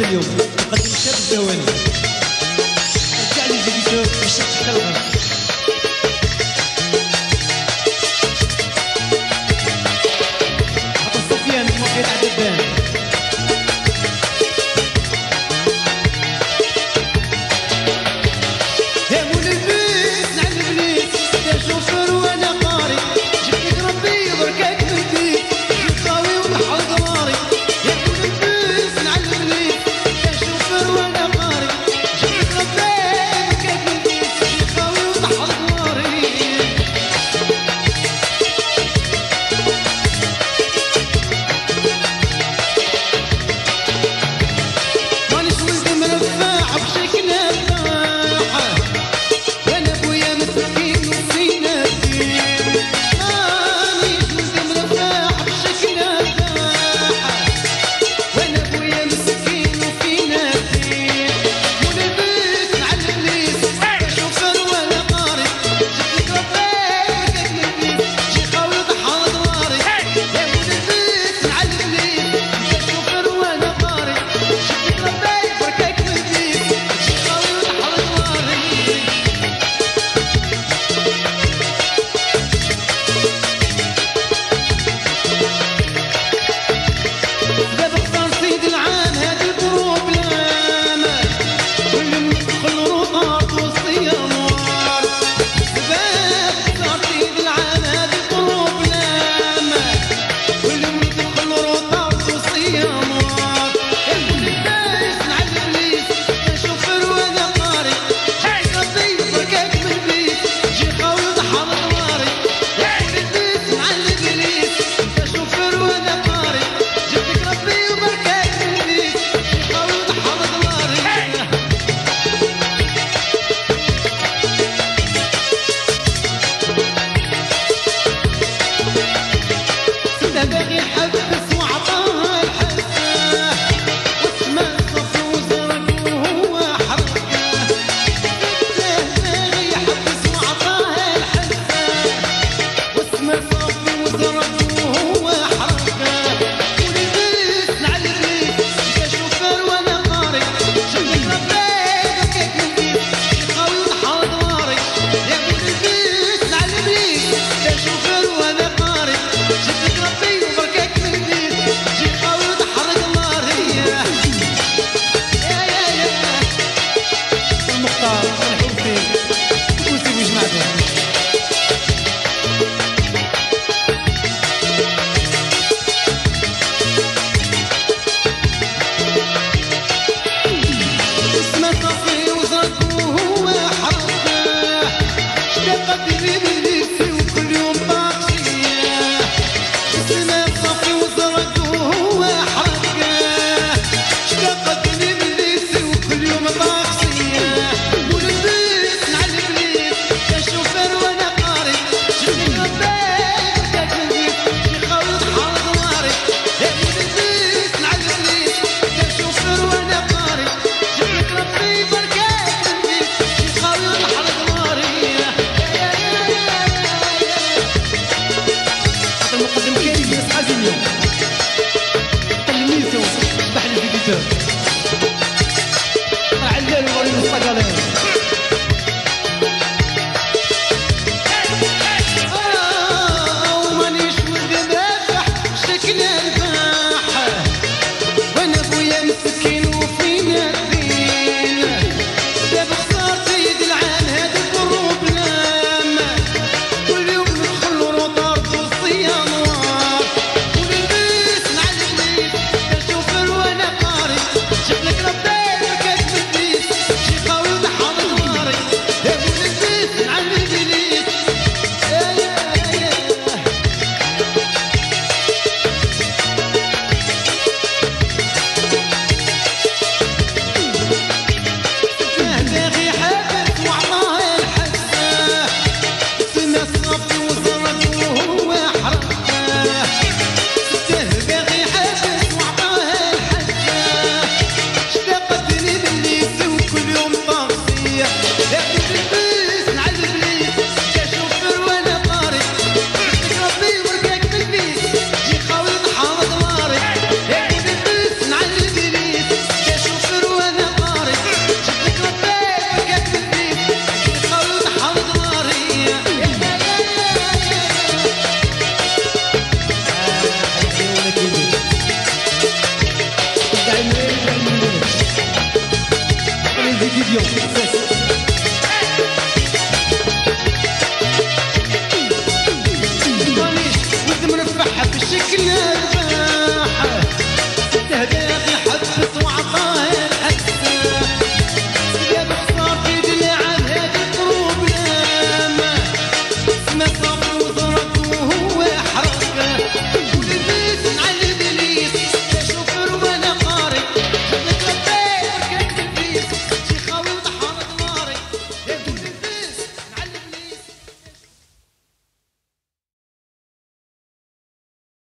اليوم. قد نشرب الزواني رجع لي جديد باش تحت الغرب Sagari. You. يصحى اليوم تلميذه بحلف كتاب 有？